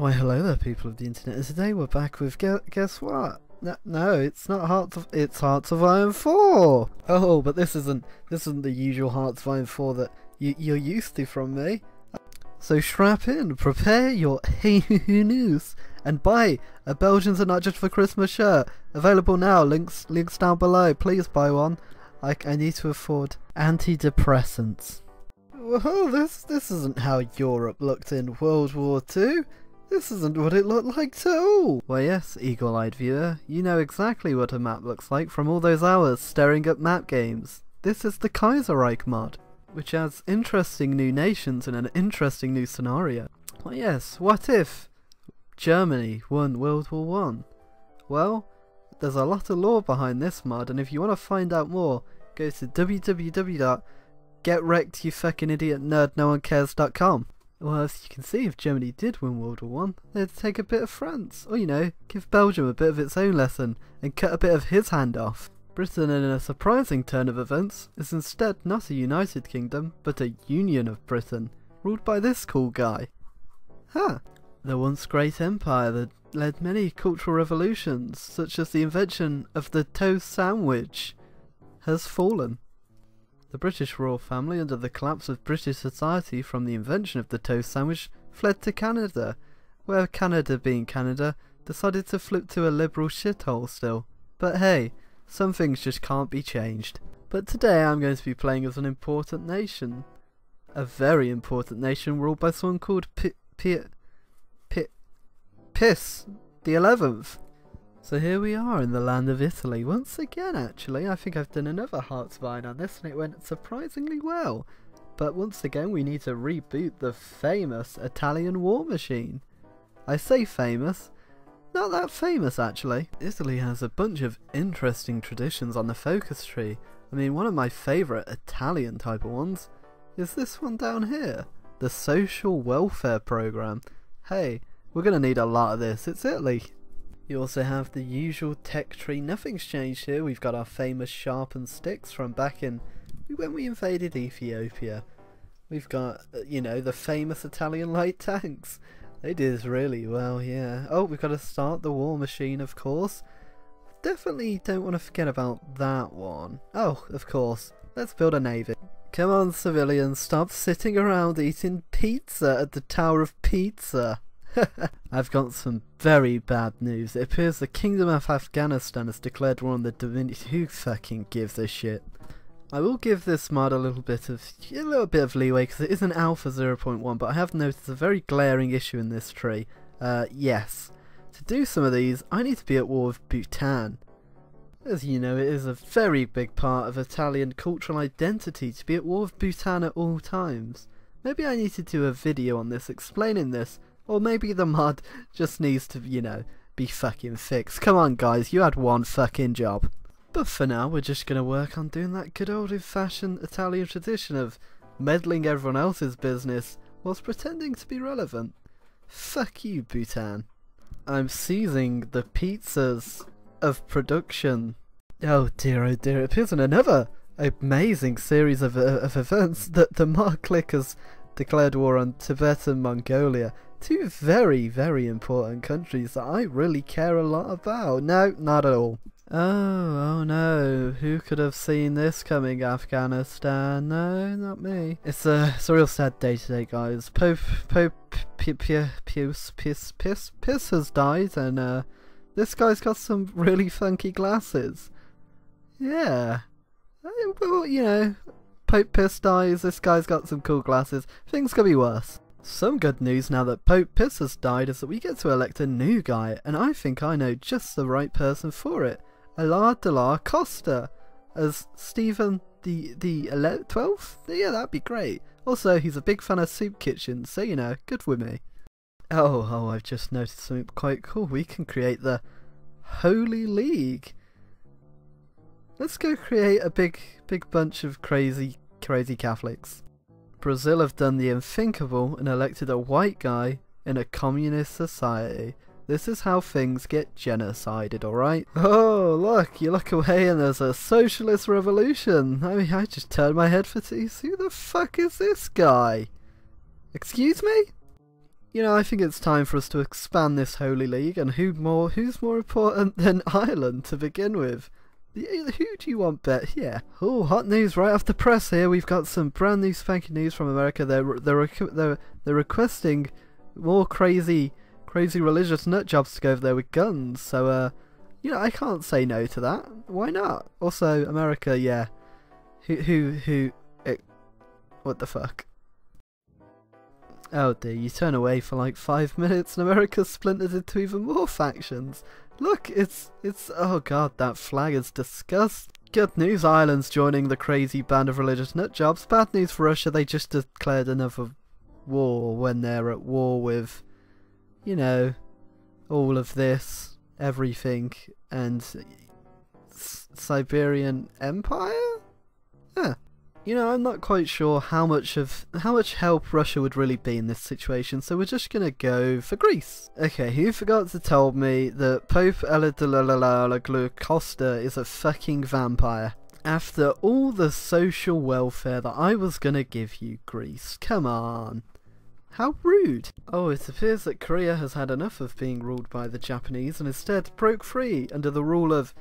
Why, hello there, people of the internet. And today we're back with gu guess what? No, no, it's not Hearts of it's Hearts of Iron Four. Oh, but this isn't this isn't the usual Hearts of Iron Four that you, you're used to from me. So strap in, prepare your hey news, and buy a Belgians are not just for Christmas shirt. Available now. Links links down below. Please buy one. I, I need to afford antidepressants. Well, this this isn't how Europe looked in World War Two. This isn't what it looked like at all. Well, yes, eagle-eyed viewer, you know exactly what a map looks like from all those hours staring at map games. This is the Kaiserreich mod, which has interesting new nations and an interesting new scenario. Why yes, what if Germany won World War One? Well, there's a lot of lore behind this mod, and if you want to find out more, go to www.getwreckedyoufuckingidiotnerdnonecares.com. Well, as you can see, if Germany did win World War One, they'd take a bit of France, or you know, give Belgium a bit of its own lesson and cut a bit of his hand off. Britain, in a surprising turn of events, is instead not a United Kingdom, but a Union of Britain, ruled by this cool guy. Huh. The once great empire that led many cultural revolutions, such as the invention of the toast sandwich, has fallen. The British royal family, under the collapse of British society from the invention of the toast sandwich, fled to Canada, where Canada being Canada, decided to flip to a liberal shithole still. But hey, some things just can't be changed. But today I'm going to be playing as an important nation. A very important nation ruled by someone called P P P Piss the 11th. So here we are in the land of Italy once again actually. I think I've done another Hearts of on this and it went surprisingly well. But once again we need to reboot the famous Italian war machine. I say famous, not that famous actually. Italy has a bunch of interesting traditions on the focus tree. I mean one of my favourite Italian type of ones is this one down here. The social welfare program. Hey, we're gonna need a lot of this. It's Italy. You also have the usual tech tree, nothing's changed here, we've got our famous sharpened sticks from back in when we invaded Ethiopia. We've got, uh, you know, the famous Italian light tanks. They did this really well, yeah. Oh, we've got to start the war machine, of course. Definitely don't want to forget about that one. Oh, of course. Let's build a navy. Come on, civilians, stop sitting around eating pizza at the Tower of Pizza. I've got some very bad news. It appears the Kingdom of Afghanistan has declared war on the Dominion. Who fucking gives a shit? I will give this mod a little bit of a little bit of leeway because it is an alpha 0.1, but I have noticed a very glaring issue in this tree. Uh, yes, to do some of these, I need to be at war with Bhutan. As you know, it is a very big part of Italian cultural identity to be at war with Bhutan at all times. Maybe I need to do a video on this explaining this or maybe the mod just needs to, you know, be fucking fixed. Come on guys, you had one fucking job. But for now, we're just gonna work on doing that good old fashioned Italian tradition of meddling everyone else's business whilst pretending to be relevant. Fuck you, Bhutan. I'm seizing the pizzas of production. Oh dear, oh dear, it appears in another amazing series of, uh, of events that the Ma Clique has declared war on Tibet and Mongolia two very, very important countries that I really care a lot about. No, not at all. Oh, oh no, who could have seen this coming, Afghanistan? No, not me. It's a, it's a real sad day today, guys. Pope, Pope Pius, Pius, Pius, Pius, has died, and uh, this guy's got some really funky glasses. Yeah. Well, you know, Pope Piss dies, this guy's got some cool glasses. Things could be worse. Some good news now that Pope Piss has died is that we get to elect a new guy, and I think I know just the right person for it. Elia Dalla Costa as Stephen the the 12th? Yeah, that'd be great. Also, he's a big fan of Soup Kitchen, so you know, good with me. Oh, oh, I've just noticed something quite cool. We can create the Holy League. Let's go create a big, big bunch of crazy, crazy Catholics. Brazil have done the unthinkable and elected a white guy in a communist society. This is how things get genocided, alright? Oh, look, you look away and there's a socialist revolution. I mean, I just turned my head for two. Who the fuck is this guy? Excuse me? you know, I think it's time for us to expand this Holy League, and who more? Who's more important than Ireland to begin with? Who do you want bet? Yeah. Oh, hot news right off the press here. We've got some brand new spanking news from America. They're they're they're they're requesting more crazy crazy religious nut jobs to go over there with guns. So uh, you know, I can't say no to that. Why not? Also, America, yeah. Who who who? It, what the fuck? Oh dear, you turn away for like five minutes and America's splintered into even more factions. Look, it's, it's, oh god, that flag is disgust. Good news, Ireland's joining the crazy band of religious nutjobs. Bad news for Russia, they just declared another war when they're at war with, you know, all of this, everything, and Siberian Empire? Yeah. You know, I'm not quite sure how much of how much help Russia would really be in this situation, so we're just gonna go for Greece. Okay, who forgot to tell me that Pope Eladalalalaglu Costa is a fucking vampire? After all the social welfare that I was gonna give you, Greece, come on. How rude! Oh, it appears that Korea has had enough of being ruled by the Japanese and instead broke free under the rule of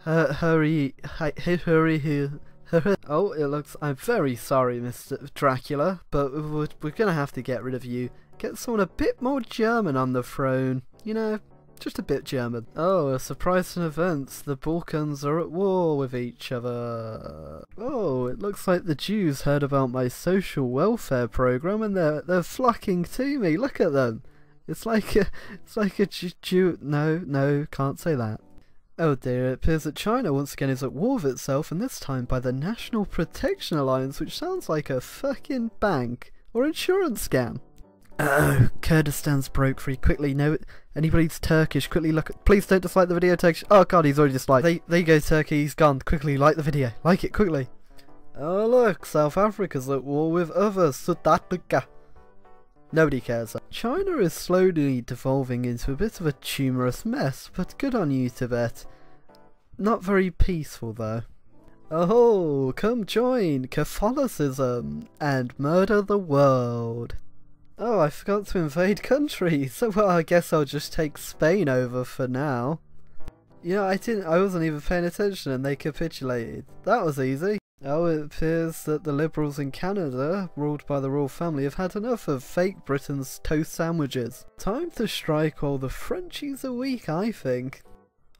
Hurry Hurry Hurry, Hurry, oh, it looks. I'm very sorry, Mr. Dracula, but we're, we're gonna have to get rid of you. Get someone a bit more German on the throne. You know, just a bit German. Oh, a surprise in events. The Balkans are at war with each other. Oh, it looks like the Jews heard about my social welfare program and they're they're flocking to me. Look at them. It's like a, it's like a Jew. No, no, can't say that. Oh dear, it appears that China once again is at war with itself, and this time by the National Protection Alliance, which sounds like a fucking bank or insurance scam. Oh, Kurdistan's broke free. Quickly, no, anybody's Turkish. Quickly look. Please don't dislike the video, Turkish. Oh god, he's already disliked. There, there you go, Turkey. He's gone. Quickly, like the video. Like it quickly. Oh look, South Africa's at war with others. South. Nobody cares. China is slowly devolving into a bit of a tumorous mess, but good on you, Tibet. Not very peaceful, though. Oh, come join Catholicism and murder the world. Oh, I forgot to invade countries. Well, I guess I'll just take Spain over for now. Yeah, I didn't. I wasn't even paying attention, and they capitulated. That was easy. Oh, it appears that the Liberals in Canada, ruled by the royal family, have had enough of fake Britain's toast sandwiches. Time to strike while the Frenchies are weak, I think.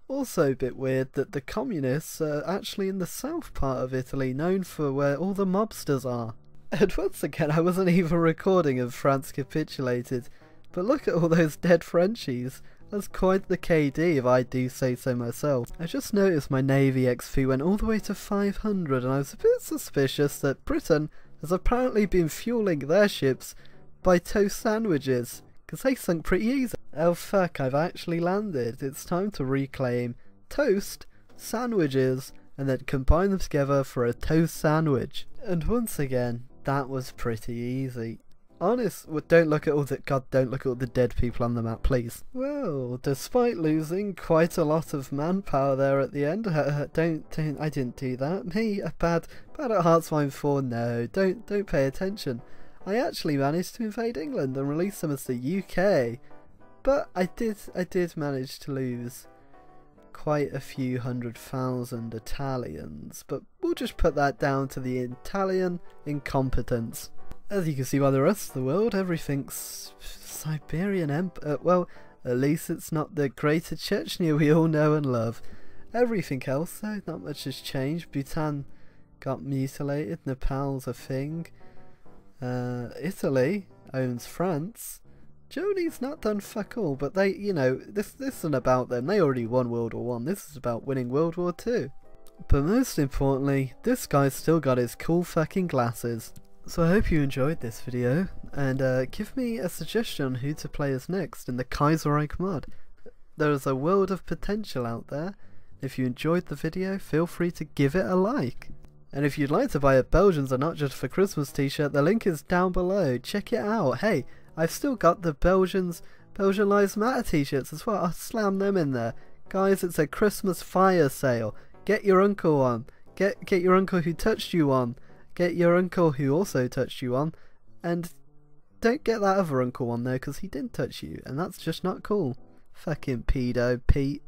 Also a bit weird that the communists are actually in the south part of Italy, known for where all the mobsters are. And once again, I wasn't even recording of France capitulated, but look at all those dead Frenchies. That's quite the KD if I do say so myself. I just noticed my Navy XP went all the way to 500 and I was a bit suspicious that Britain has apparently been fueling their ships by toast sandwiches, because they sunk pretty easy. Oh fuck, I've actually landed. It's time to reclaim toast, sandwiches, and then combine them together for a toast sandwich. And once again, that was pretty easy. Honest, well, don't look at all the God. Don't look at all the dead people on the map, please. Well, despite losing quite a lot of manpower there at the end, uh, uh, don't, don't I didn't do that. Me, a bad, bad at Hearts Four. No, don't, don't pay attention. I actually managed to invade England and release them as the UK, but I did, I did manage to lose quite a few hundred thousand Italians. But we'll just put that down to the Italian incompetence. As you can see by the rest of the world, everything's Siberian Empire. Uh, well, at least it's not the greater Chechnya we all know and love. Everything else, though, not much has changed. Bhutan got mutilated, Nepal's a thing. Uh, Italy owns France. Germany's not done fuck all, but they, you know, this, this isn't about them. They already won World War One. This is about winning World War Two. But most importantly, this guy's still got his cool fucking glasses. So I hope you enjoyed this video, and uh, give me a suggestion on who to play as next in the Kaiserreich mod. There is a world of potential out there. If you enjoyed the video, feel free to give it a like. And if you'd like to buy a Belgians are not just for Christmas t-shirt, the link is down below. Check it out. Hey, I've still got the Belgians Belgian Lives Matter t-shirts as well. I'll slam them in there. Guys, it's a Christmas fire sale. Get your uncle on. Get get your uncle who touched you on get your uncle who also touched you on, and don't get that other uncle on there because he didn't touch you, and that's just not cool. Fucking pedo, Pete.